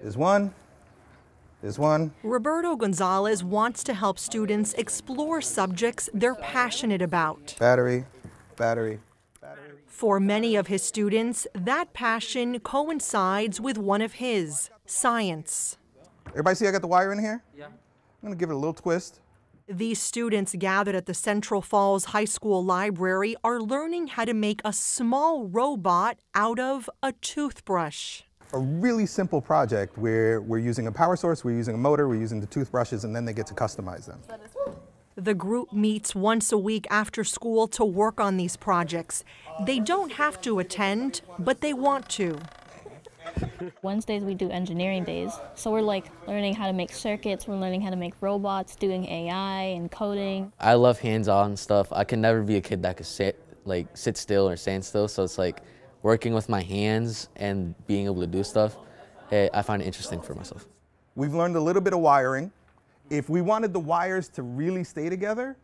There's one. There's one. Roberto Gonzalez wants to help students explore subjects they're passionate about. Battery, battery. Battery. For many of his students, that passion coincides with one of his science. Everybody see I got the wire in here? Yeah. I'm going to give it a little twist. These students gathered at the Central Falls High School library are learning how to make a small robot out of a toothbrush. A really simple project where we're using a power source, we're using a motor, we're using the toothbrushes, and then they get to customize them. The group meets once a week after school to work on these projects. They don't have to attend, but they want to. Wednesdays we do engineering days. So we're like learning how to make circuits, we're learning how to make robots, doing AI and coding. I love hands-on stuff. I can never be a kid that could sit like sit still or stand still. So it's like working with my hands and being able to do stuff. Eh, I find it interesting for myself. We've learned a little bit of wiring. If we wanted the wires to really stay together,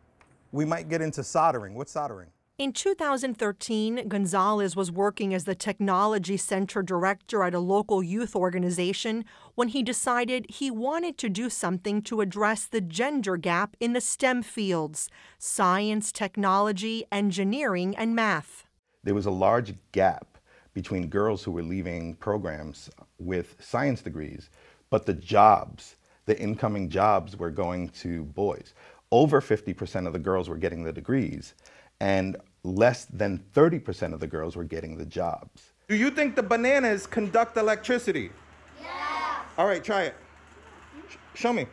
we might get into soldering. What's soldering? In 2013, Gonzalez was working as the technology center director at a local youth organization when he decided he wanted to do something to address the gender gap in the STEM fields science, technology, engineering, and math. There was a large gap between girls who were leaving programs with science degrees, but the jobs, the incoming jobs, were going to boys. Over 50% of the girls were getting the degrees and less than 30% of the girls were getting the jobs. Do you think the bananas conduct electricity? Yeah. All right, try it. Sh show me.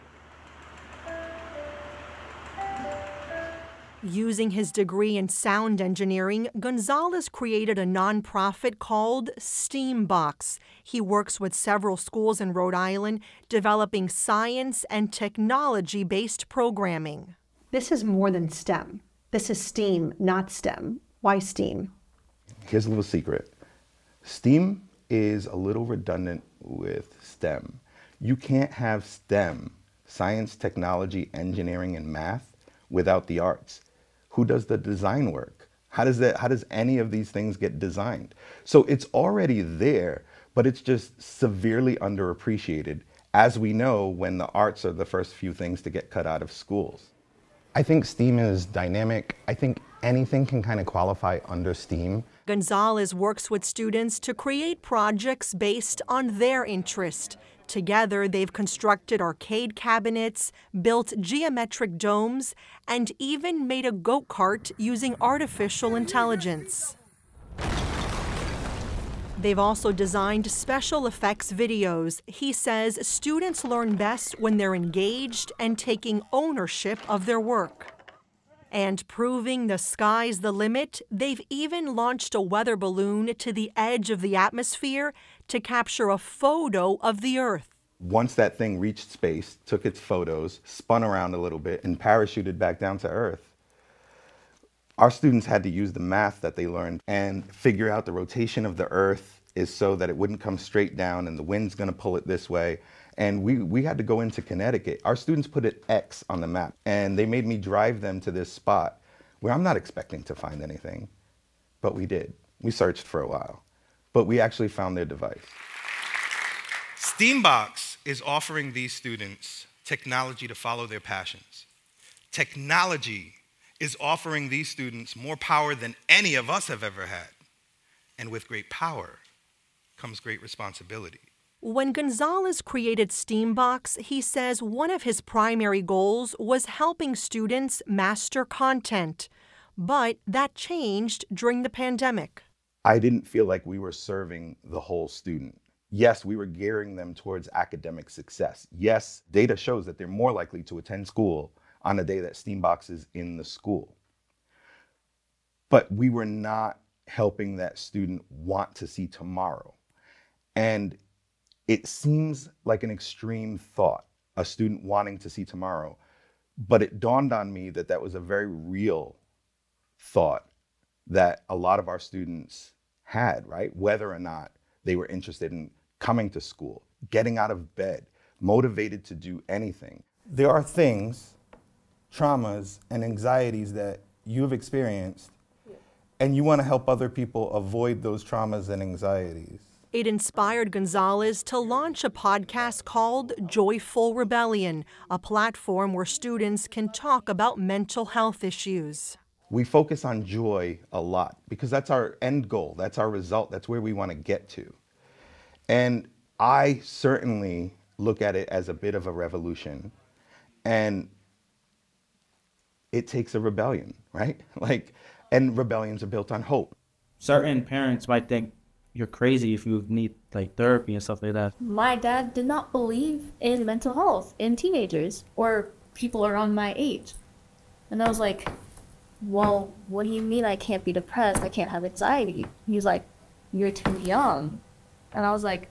Using his degree in sound engineering, Gonzalez created a nonprofit called STEAM Box. He works with several schools in Rhode Island developing science and technology based programming. This is more than STEM. This is STEAM, not STEM. Why STEAM? Here's a little secret STEAM is a little redundant with STEM. You can't have STEM, science, technology, engineering, and math, without the arts. Who does the design work? How does that how does any of these things get designed? So it's already there, but it's just severely underappreciated as we know when the arts are the first few things to get cut out of schools. I think STEAM is dynamic. I think anything can kind of qualify under STEAM. Gonzalez works with students to create projects based on their interest. Together, they've constructed arcade cabinets, built geometric domes, and even made a go kart using artificial intelligence. They've also designed special effects videos. He says students learn best when they're engaged and taking ownership of their work. And proving the sky's the limit, they've even launched a weather balloon to the edge of the atmosphere to capture a photo of the Earth. Once that thing reached space, took its photos, spun around a little bit, and parachuted back down to Earth, our students had to use the math that they learned and figure out the rotation of the Earth is so that it wouldn't come straight down and the wind's going to pull it this way. And we, we had to go into Connecticut. Our students put an X on the map and they made me drive them to this spot where I'm not expecting to find anything, but we did. We searched for a while, but we actually found their device. STEAM Box is offering these students technology to follow their passions. Technology is offering these students more power than any of us have ever had. And with great power comes great responsibility. When Gonzalez created STEAM Box, he says one of his primary goals was helping students master content. But that changed during the pandemic. I didn't feel like we were serving the whole student. Yes, we were gearing them towards academic success. Yes, data shows that they're more likely to attend school on the day that STEAM Box is in the school. But we were not helping that student want to see tomorrow. And it seems like an extreme thought, a student wanting to see tomorrow. But it dawned on me that that was a very real thought that a lot of our students had, right? Whether or not they were interested in coming to school, getting out of bed, motivated to do anything. There are things, traumas, and anxieties that you've experienced, and you want to help other people avoid those traumas and anxieties. It inspired Gonzalez to launch a podcast called Joyful Rebellion, a platform where students can talk about mental health issues. We focus on joy a lot because that's our end goal, that's our result, that's where we want to get to. And I certainly look at it as a bit of a revolution. And it takes a rebellion, right? Like, and rebellions are built on hope. Certain parents might think you're crazy if you need like therapy and stuff like that. My dad did not believe in mental health in teenagers or people around my age. And I was like, well, what do you mean I can't be depressed? I can't have anxiety. He's like, you're too young. And I was like,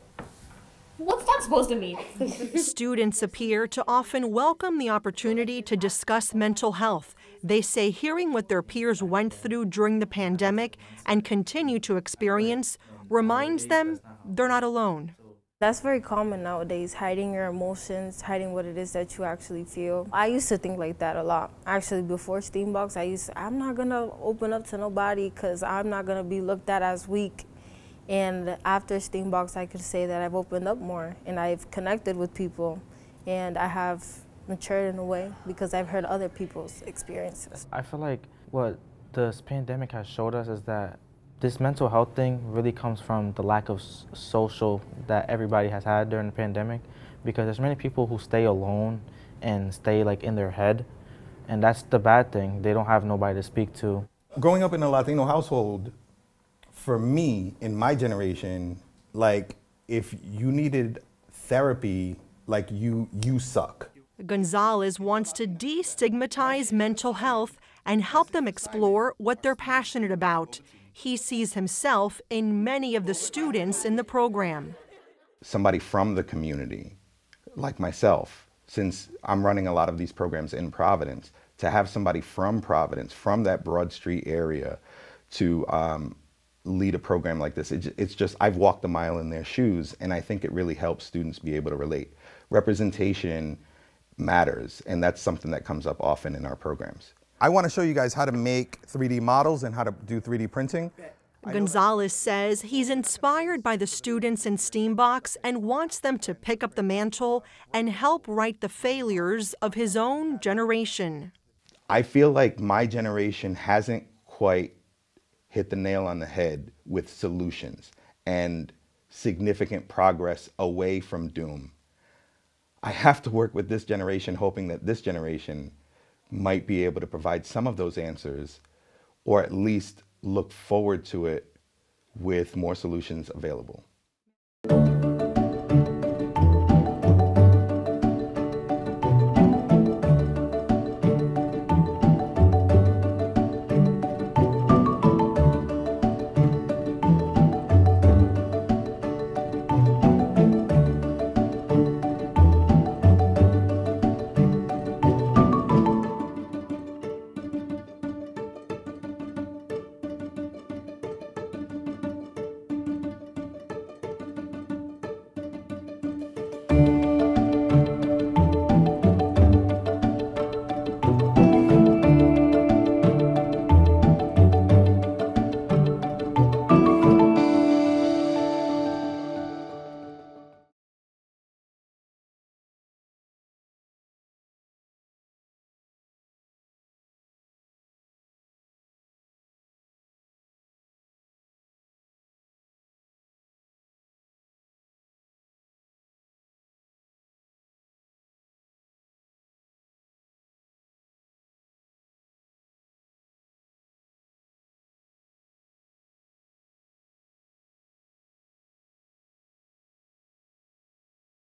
what's that supposed to mean? Students appear to often welcome the opportunity to discuss mental health. They say hearing what their peers went through during the pandemic and continue to experience reminds them they're not alone. That's very common nowadays, hiding your emotions, hiding what it is that you actually feel. I used to think like that a lot. Actually, before STEAM Box, I used to, I'm not gonna open up to nobody because I'm not gonna be looked at as weak. And after STEAM Box, I could say that I've opened up more and I've connected with people and I have matured in a way because I've heard other people's experiences. I feel like what this pandemic has showed us is that this mental health thing really comes from the lack of social that everybody has had during the pandemic because there's many people who stay alone and stay like in their head and that's the bad thing. They don't have nobody to speak to. Growing up in a latino household for me in my generation like if you needed therapy like you you suck. Gonzalez wants to destigmatize mental health and help them explore what they're passionate about he sees himself in many of the students in the program. Somebody from the community, like myself, since I'm running a lot of these programs in Providence, to have somebody from Providence, from that Broad Street area, to um, lead a program like this, it, it's just, I've walked a mile in their shoes, and I think it really helps students be able to relate. Representation matters, and that's something that comes up often in our programs. I want to show you guys how to make 3D models and how to do 3D printing. Gonzalez says he's inspired by the students in STEAM Box and wants them to pick up the mantle and help right the failures of his own generation. I feel like my generation hasn't quite hit the nail on the head with solutions and significant progress away from doom. I have to work with this generation, hoping that this generation might be able to provide some of those answers or at least look forward to it with more solutions available.